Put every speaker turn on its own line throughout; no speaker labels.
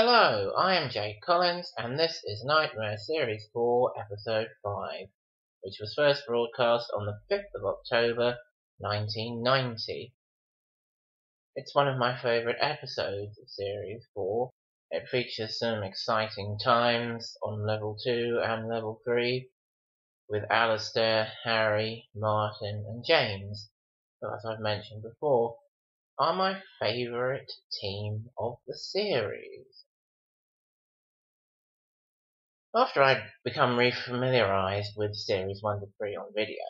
Hello, I am Jake Collins, and this is Knightmare Series 4, Episode 5, which was first broadcast on the 5th of October 1990. It's one of my favourite episodes of Series 4. It features some exciting times on Level 2 and Level 3 with Alistair, Harry, Martin, and James, who, as I've mentioned before, are my favourite team of the series. After I'd become refamiliarised with Series 1 to 3 on video,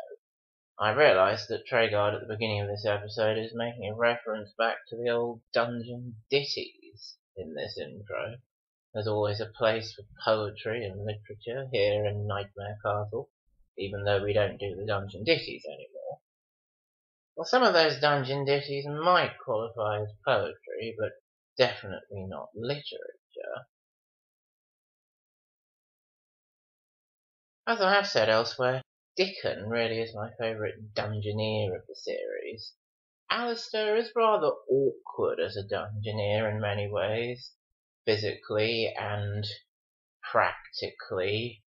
I realised that Treguard at the beginning of this episode is making a reference back to the old dungeon ditties in this intro. There's always a place for poetry and literature here in Knightmare Castle, even though we don't do the dungeon ditties anymore. Well, some of those dungeon ditties might qualify as poetry, but definitely not literature. As I have said elsewhere, Dickon really is my favourite dungeoneer of the series. Alistair is rather awkward as a dungeoneer in many ways, physically and practically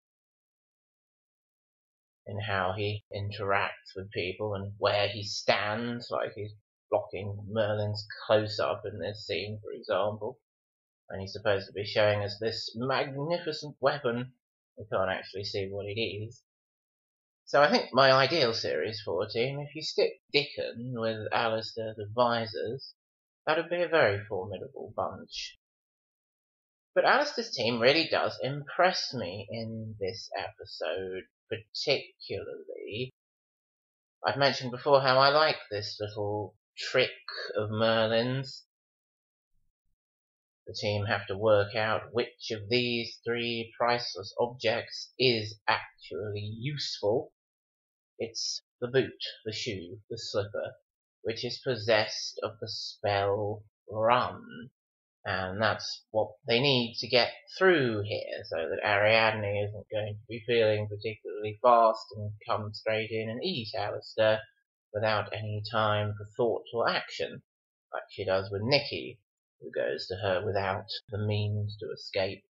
in how he interacts with people and where he stands, like he's blocking Merlin's close up in this scene, for example. And he's supposed to be showing us this magnificent weapon. We can't actually see what it is. So I think my ideal series 4 team, if you stick Dickon with Alistair's advisors, that would be a very formidable bunch. But Alistair's team really does impress me in this episode particularly. I've mentioned before how I like this little trick of Merlin's. The team have to work out which of these three priceless objects is actually useful. It's the boot, the shoe, the slipper, which is possessed of the spell Run. And that's what they need to get through here so that Ariadne isn't going to be feeling particularly fast and come straight in and eat Alistair without any time for thought or action, like she does with Nikki, who goes to her without the means to escape.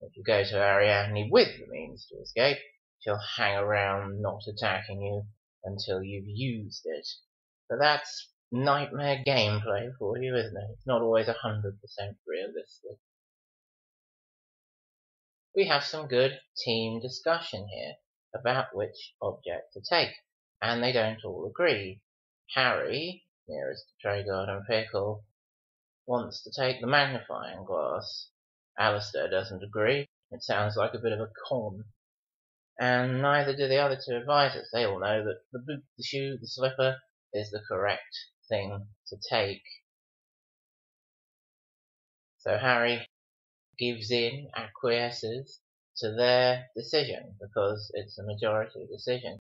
If you go to Ariadne with the means to escape, she'll hang around not attacking you until you've used it. But that's Knightmare gameplay for you, isn't it? It's not always 100% realistic. We have some good team discussion here about which object to take, and they don't all agree. Harry, nearest to Treguard and Pickle, wants to take the magnifying glass. Alistair doesn't agree. It sounds like a bit of a con. And neither do the other two advisors. They all know that the boot, the shoe, the slipper is the correct thing to take. So Harry gives in, acquiesces to their decision because it's a majority decision.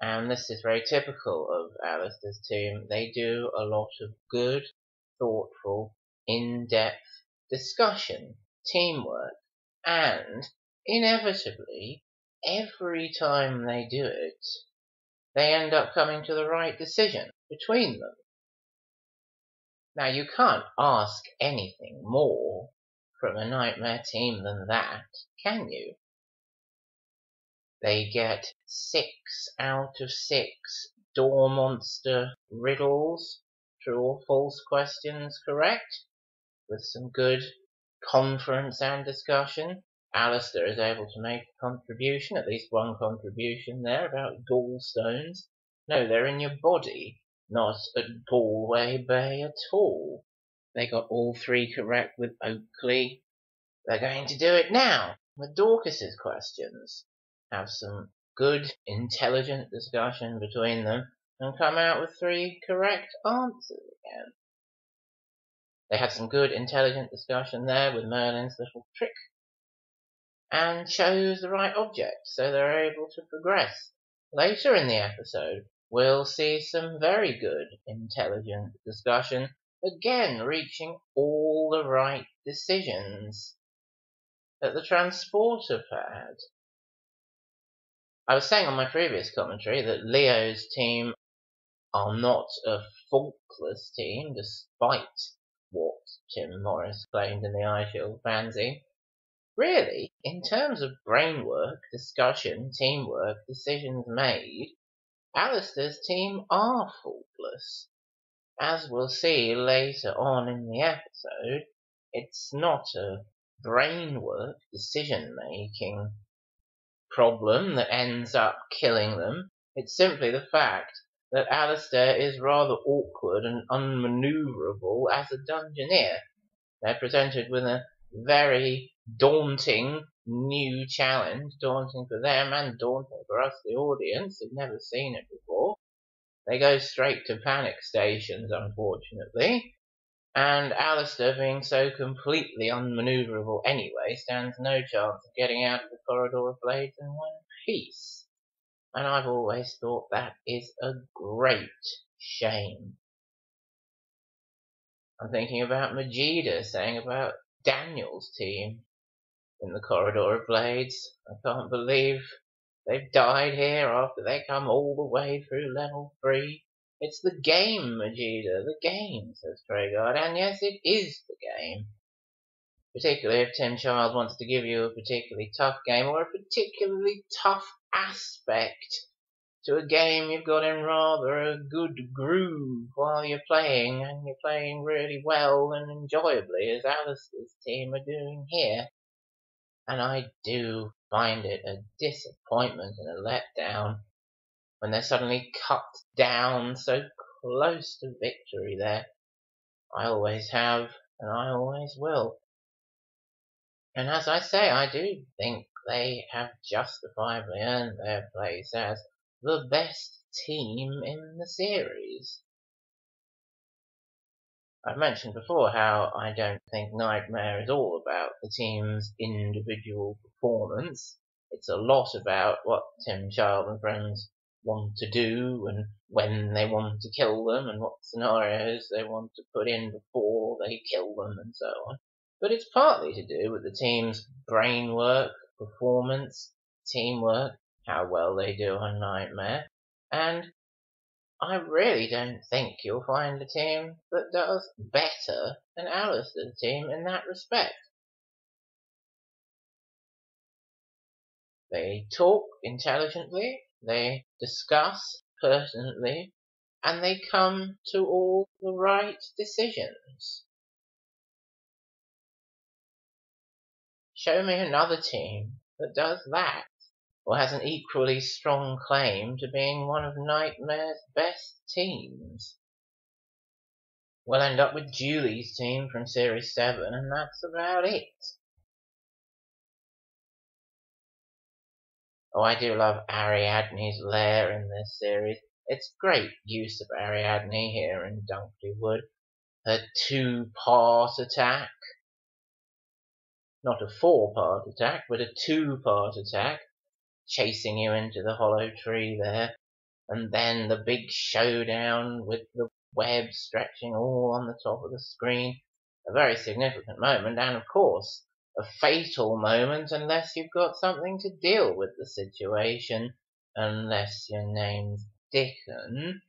And this is very typical of Alistair's team. They do a lot of good, thoughtful, in-depth discussion, teamwork, and inevitably, every time they do it, they end up coming to the right decision between them. Now, you can't ask anything more from a Knightmare team than that, can you? They get six out of six door monster riddles, or false questions correct, with some good conference and discussion. Alistair is able to make a contribution, at least one contribution there about gallstones. No, they're in your body not at Galway Bay at all. They got all three correct with Oakley. They're going to do it now with Dorcas's questions. Have some good, intelligent discussion between them and come out with three correct answers again. They had some good, intelligent discussion there with Merlin's little trick and chose the right object so they're able to progress. Later in the episode, we'll see some very good, intelligent discussion, again reaching all the right decisions that the transporter had. I was saying on my previous commentary that Leo's team are not a faultless team, despite what Tim Morris claimed in the Eye Shield fanzine. Really, in terms of brainwork, discussion, teamwork, decisions made, Alistair's team are faultless. As we'll see later on in the episode, it's not a brainwork, decision making problem that ends up killing them. It's simply the fact that Alistair is rather awkward and unmaneuverable as a dungeoneer. They're presented with a very daunting new challenge, daunting for them and daunting for us, the audience, who've never seen it before. They go straight to panic stations, unfortunately, and Alistair, being so completely unmaneuverable anyway, stands no chance of getting out of the corridor of blades in one piece. And I've always thought that is a great shame. I'm thinking about Majida saying about Daniel's team in the corridor of blades. I can't believe they've died here after they come all the way through level three. It's the game, Majida, the game, says Treguard, and yes, it is the game. Particularly if Tim Child wants to give you a particularly tough game or a particularly tough aspect to a game you've got in rather a good groove while you're playing, and you're playing really well and enjoyably, as Alistair's team are doing here. And I do find it a disappointment and a letdown when they're suddenly cut down so close to victory there. I always have, and I always will. And as I say, I do think they have justifiably earned their place as the best team in the series. I've mentioned before how I don't think Knightmare is all about the team's individual performance. It's a lot about what Tim Child and friends want to do and when they want to kill them and what scenarios they want to put in before they kill them and so on. But it's partly to do with the team's brain work, performance, teamwork, how well they do on Knightmare, and I really don't think you'll find a team that does better than Alistair's team in that respect. They talk intelligently, they discuss pertinently, and they come to all the right decisions. Show me another team that does that, or has an equally strong claim to being one of Knightmare's best teams. We'll end up with Julie's team from Series 7, and that's about it. Oh, I do love Ariadne's lair in this series. It's great use of Ariadne here in Dunkley Wood. Her two-part attack. Not a four-part attack, but a two-part attack. Chasing you into the hollow tree there. And then the big showdown with the web stretching all on the top of the screen. A very significant moment, and of course, a fatal moment unless you've got something to deal with the situation, unless your name's Dickon.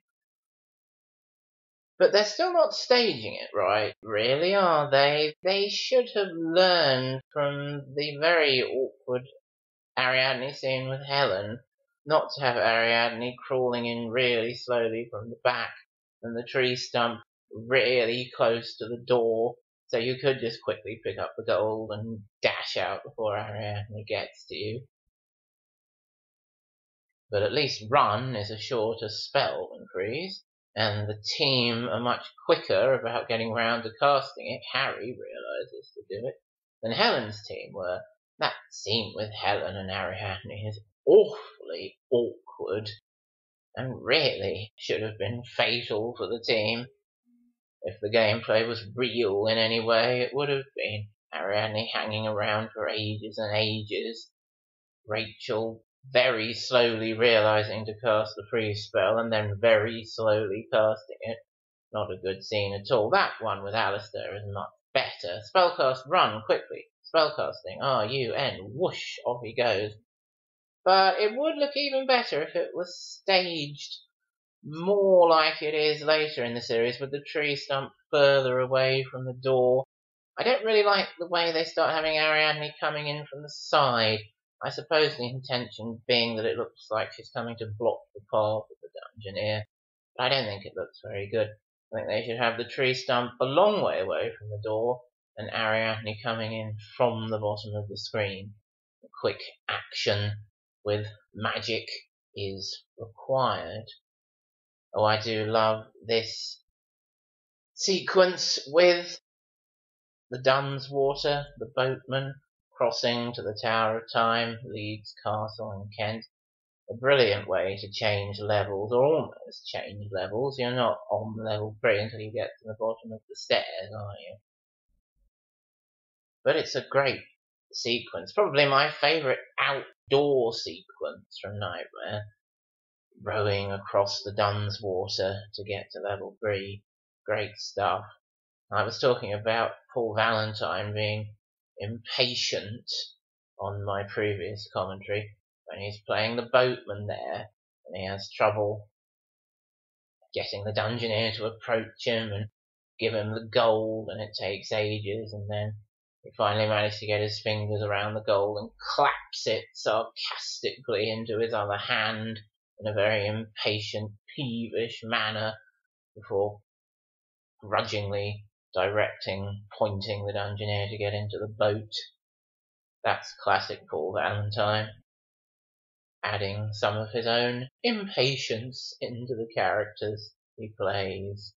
But they're still not staging it right, really, are they? They should have learned from the very awkward Ariadne scene with Helen not to have Ariadne crawling in really slowly from the back and the tree stump really close to the door so you could just quickly pick up the gold and dash out before Ariadne gets to you. But at least run is a shorter spell than freeze, and the team are much quicker about getting round to casting it. Harry realizes to do it than Helen's team were. That scene with Helen and Ariadne is awfully awkward, and really should have been fatal for the team. If the gameplay was real in any way, it would have been Ariadne hanging around for ages and ages. Rachel very slowly realizing to cast the freeze spell and then very slowly casting it. Not a good scene at all. That one with Alistair is much better. Spellcast run quickly. Spellcasting ah, R-U-N. Whoosh, off he goes. But it would look even better if it was staged more like it is later in the series with the tree stump further away from the door. I don't really like the way they start having Ariadne coming in from the side. I suppose the intention being that it looks like she's coming to block the path of the Dungeoneer, but I don't think it looks very good. I think they should have the tree stump a long way away from the door and Ariadne coming in from the bottom of the screen. A quick action with magic is required. Oh, I do love this sequence with the Dunswater, the boatman, crossing to the Tower of Time, Leeds Castle in Kent. A brilliant way to change levels, or almost change levels. You're not on level 3 until you get to the bottom of the stairs, are you? But it's a great sequence. Probably my favourite outdoor sequence from Knightmare. Rowing across the Dunswater to get to level 3. Great stuff. I was talking about Paul Valentine being impatient on my previous commentary when he's playing the boatman there and he has trouble getting the dungeoneer to approach him and give him the gold and it takes ages and then he finally manages to get his fingers around the gold and claps it sarcastically into his other hand in a very impatient, peevish manner before grudgingly directing, pointing the Dungeoneer to get into the boat. That's classic Paul Valentine. Adding some of his own impatience into the characters he plays.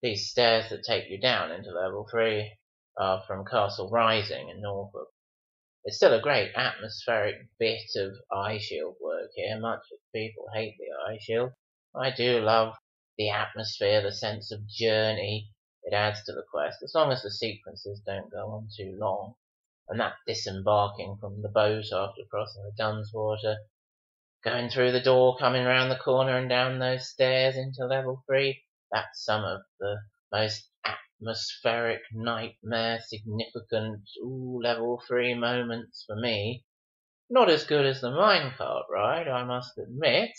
These stairs that take you down into level 3 are from Castle Rising in Norfolk. It's still a great atmospheric bit of eye shield work here. Much as people hate the eye shield, I do love the atmosphere, the sense of journey it adds to the quest, as long as the sequences don't go on too long. And that disembarking from the boat after crossing the Dunswater, going through the door, coming round the corner and down those stairs into level three, that's some of the most atmospheric Knightmare significant ooh, level three moments for me. Not as good as the minecart ride, I must admit,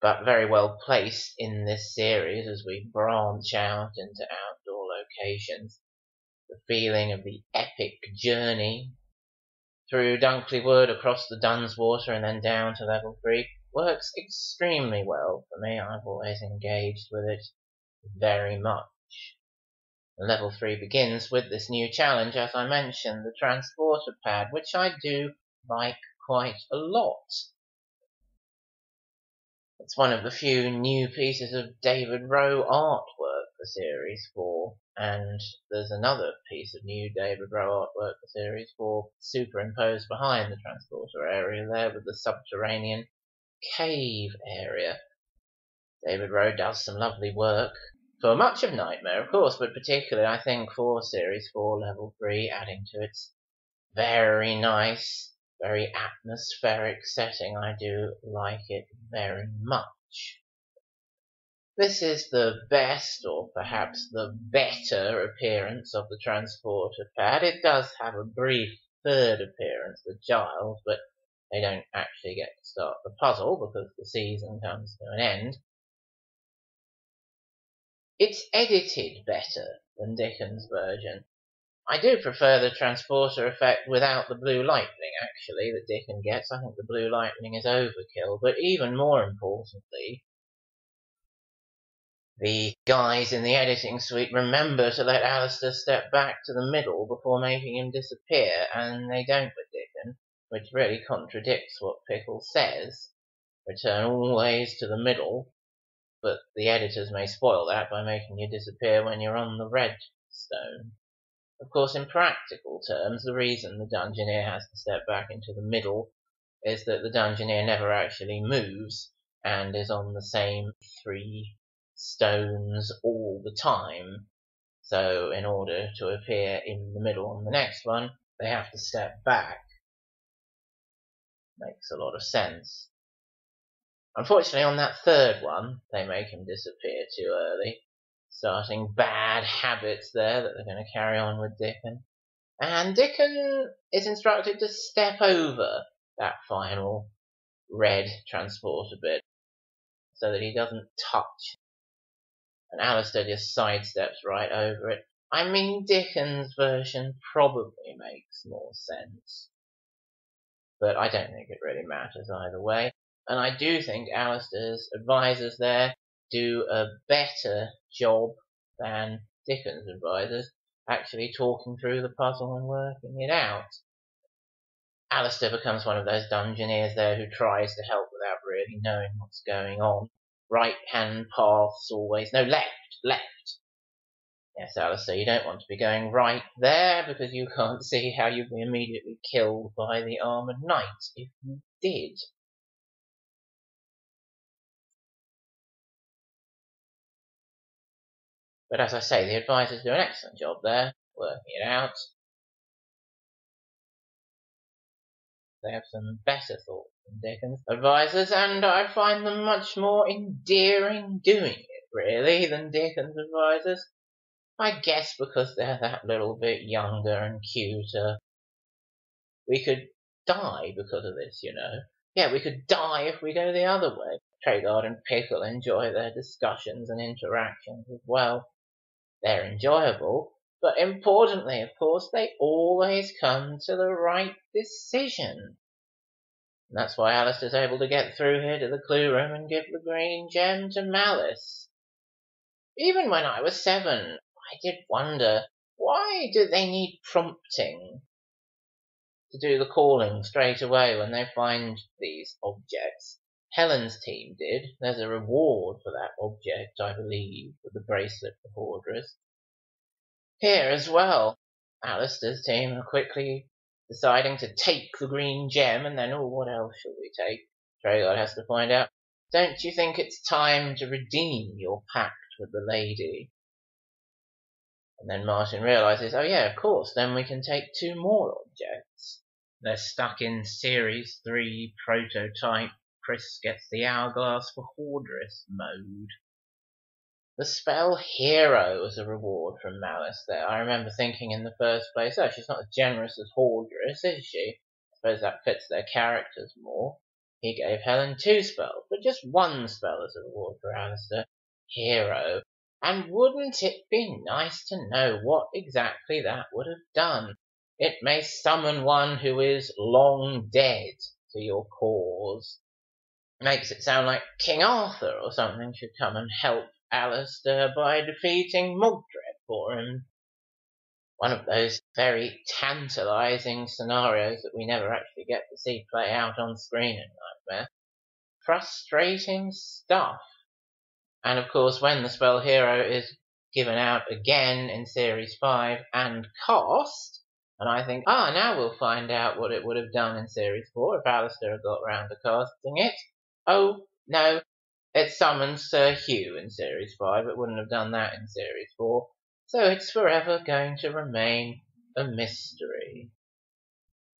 but very well placed in this series as we branch out into outdoor locations. The feeling of the epic journey through Dunkley Wood across the Dunswater and then down to level 3 works extremely well for me. I've always engaged with it very much. Level 3 begins with this new challenge, as I mentioned, the transporter pad, which I do like quite a lot. It's one of the few new pieces of David Rowe artwork for Series 4, and there's another piece of new David Rowe artwork for Series 4 superimposed behind the transporter area there with the subterranean cave area. David Rowe does some lovely work for much of Knightmare, of course, but particularly I think for Series 4 Level 3, adding to its very nice very atmospheric setting. I do like it very much. This is the best, or perhaps the better appearance of the transporter pad. It does have a brief third appearance with Giles, but they don't actually get to start the puzzle because the season comes to an end. It's edited better than Dickon's version. I do prefer the transporter effect without the blue lightning, actually, that Dickon gets. I think the blue lightning is overkill, but even more importantly, the guys in the editing suite remember to let Alistair step back to the middle before making him disappear, and they don't with Dickon, which really contradicts what Pickle says. Return always to the middle, but the editors may spoil that by making you disappear when you're on the red stone. Of course, in practical terms, the reason the Dungeoneer has to step back into the middle is that the Dungeoneer never actually moves and is on the same three stones all the time. So in order to appear in the middle on the next one, they have to step back. Makes a lot of sense. Unfortunately, on that third one, they make him disappear too early starting bad habits there that they're going to carry on with Dickon. And Dickon is instructed to step over that final red transporter bit. so that he doesn't touch. And Alistair just sidesteps right over it. I mean, Dickon's version probably makes more sense. But I don't think it really matters either way. And I do think Alistair's advisors there do a better job than Dickon's advisors actually talking through the puzzle and working it out. Alistair becomes one of those dungeoneers there who tries to help without really knowing what's going on. Right hand paths always, no, left, left. Yes, Alistair, you don't want to be going right there because you can't see how you'd be immediately killed by the armoured knight if you did. But as I say, the advisors do an excellent job there, working it out. They have some better thoughts than Dickon's advisors, and I find them much more endearing doing it, really, than Dickon's advisors. I guess because they're that little bit younger and cuter. We could die because of this, you know. Yeah, we could die if we go the other way. Treguard and Pickle enjoy their discussions and interactions as well. They're enjoyable, but importantly, of course, they always come to the right decision. And that's why Alistair's able to get through here to the clue room and give the green gem to Malice. Even when I was seven, I did wonder, why do they need prompting to do the calling straight away when they find these objects? Helen's team did. There's a reward for that object, I believe, for the bracelet for Hordriss. Here as well, Alistair's team are quickly deciding to take the green gem, and then, oh, what else shall we take? Treguard has to find out. Don't you think it's time to redeem your pact with the lady? And then Martin realizes, oh yeah, of course, then we can take two more objects. They're stuck in Series 3 prototype Chris gets the hourglass for Hordriss mode. The spell Hero was a reward from Malice there. I remember thinking in the first place, oh, she's not as generous as Hordriss, is she? I suppose that fits their characters more. He gave Helen two spells, but just one spell as a reward for Alistair. Hero. And wouldn't it be nice to know what exactly that would have done? It may summon one who is long dead to your cause makes it sound like King Arthur or something should come and help Alistair by defeating Mogdred for him. One of those very tantalizing scenarios that we never actually get to see play out on screen in Knightmare. Frustrating stuff. And of course, when the spell hero is given out again in Series 5 and cast, and I think, ah, now we'll find out what it would have done in Series 4 if Alistair had got round to casting it. Oh, no, it summons Sir Hugh in Series 5. It wouldn't have done that in Series 4. So it's forever going to remain a mystery.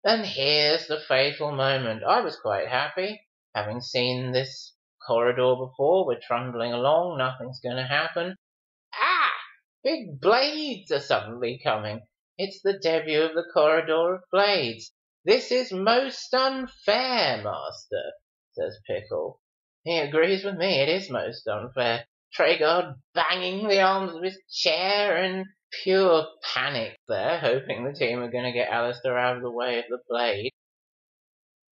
Then here's the fatal moment. I was quite happy, having seen this corridor before. We're trundling along, nothing's going to happen. Ah! Big blades are suddenly coming. It's the debut of the corridor of blades. This is most unfair, Master says Pickle. He agrees with me, it is most unfair. Treguard banging the arms of his chair in pure panic there, hoping the team are going to get Alistair out of the way of the blade.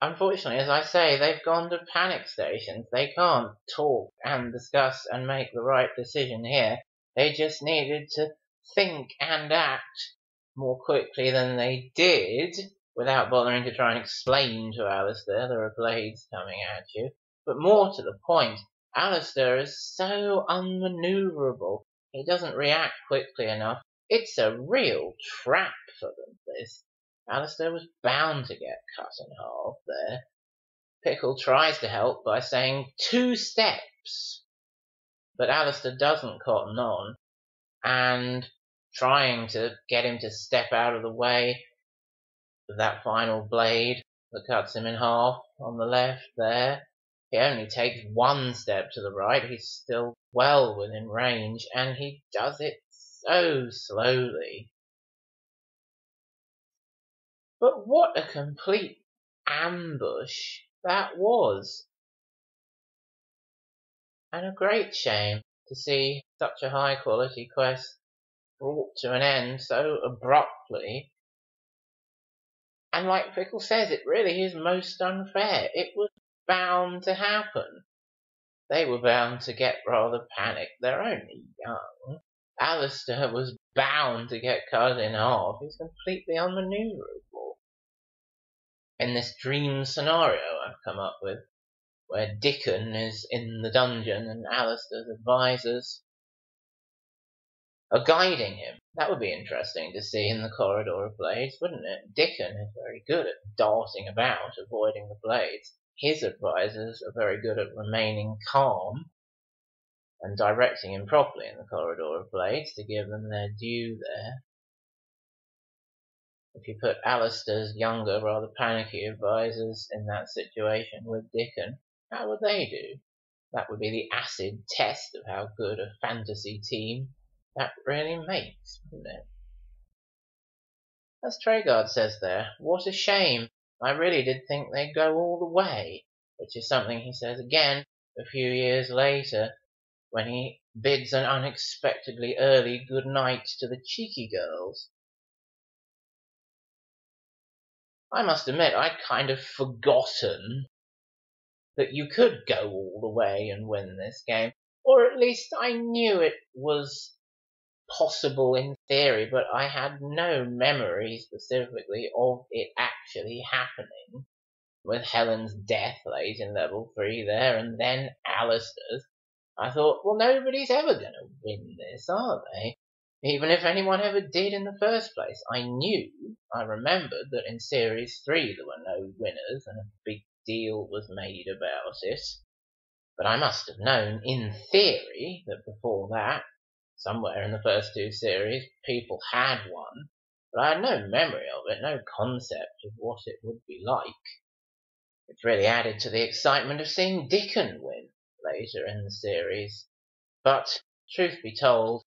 Unfortunately, as I say, they've gone to panic stations. They can't talk and discuss and make the right decision here. They just needed to think and act more quickly than they did without bothering to try and explain to Alistair there are blades coming at you. But more to the point, Alistair is so unmaneuverable. He doesn't react quickly enough. It's a real trap for them, this. Alistair was bound to get cut in half there. Pickle tries to help by saying two steps. But Alistair doesn't cotton on, and trying to get him to step out of the way that final blade that cuts him in half on the left there. He only takes one step to the right. He's still well within range, and he does it so slowly. But what a complete ambush that was. and a great shame to see such a high quality quest brought to an end so abruptly. And like Pickle says, it really is most unfair. It was bound to happen. They were bound to get rather panicked. They're only young. Alistair was bound to get cut in half. He's completely unmaneuverable. In this dream scenario I've come up with, where Dickon is in the dungeon and Alistair's advisors are guiding him. That would be interesting to see in the corridor of blades, wouldn't it? Dickon is very good at darting about, avoiding the blades his advisers are very good at remaining calm and directing him properly in the corridor of blades to give them their due there. If you put Alistair's younger, rather panicky advisers in that situation with Dickon, how would they do? That would be the acid test of how good a fantasy team that really makes, wouldn't it? As Treguard says there, what a shame I really did think they'd go all the way, which is something he says again a few years later when he bids an unexpectedly early good night to the cheeky girls. I must admit I'd kind of forgotten that you could go all the way and win this game, or at least I knew it was possible in theory, but I had no memory specifically of it actually happening. With Helen's death late in level 3 there, and then Alistair's, I thought, well, nobody's ever going to win this, are they? Even if anyone ever did in the first place. I knew, I remembered that in Series 3 there were no winners and a big deal was made about it. But I must have known, in theory, that before that somewhere in the first two series, people had one, but I had no memory of it, no concept of what it would be like. Which really added to the excitement of seeing Dickon win later in the series. But, truth be told,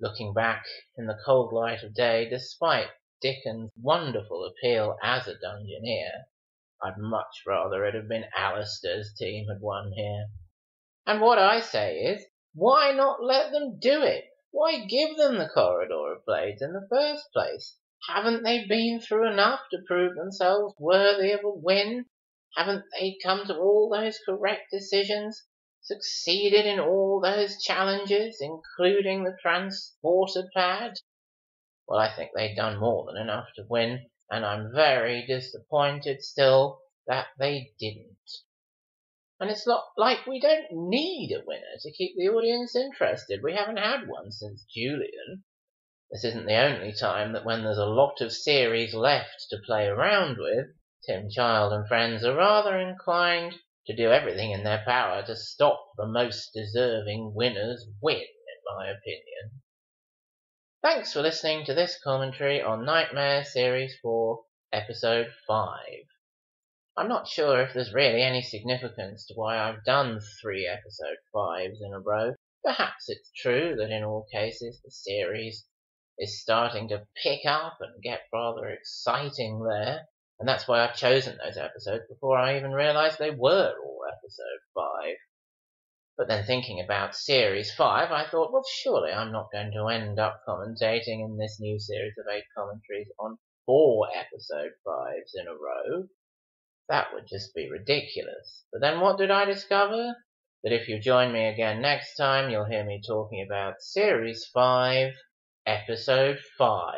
looking back in the cold light of day, despite Dickon's wonderful appeal as a Dungeoneer, I'd much rather it had been Alistair's team had won here. And what I say is, why not let them do it? Why give them the corridor of blades in the first place? Haven't they been through enough to prove themselves worthy of a win? Haven't they come to all those correct decisions, succeeded in all those challenges, including the transporter pad? Well, I think they've done more than enough to win, and I'm very disappointed still that they didn't. And it's not like we don't need a winner to keep the audience interested. We haven't had one since Julian. This isn't the only time that when there's a lot of series left to play around with, Tim Child and friends are rather inclined to do everything in their power to stop the most deserving winners win, in my opinion. Thanks for listening to this commentary on Knightmare Series 4, Episode 5. I'm not sure if there's really any significance to why I've done three episode fives in a row. Perhaps it's true that in all cases the series is starting to pick up and get rather exciting there, and that's why I've chosen those episodes before I even realized they were all episode five. But then thinking about series five, I thought, well, surely I'm not going to end up commentating in this new series of eight commentaries on four episode fives in a row. That would just be ridiculous. But then what did I discover? That if you join me again next time, you'll hear me talking about Series 5, Episode 5.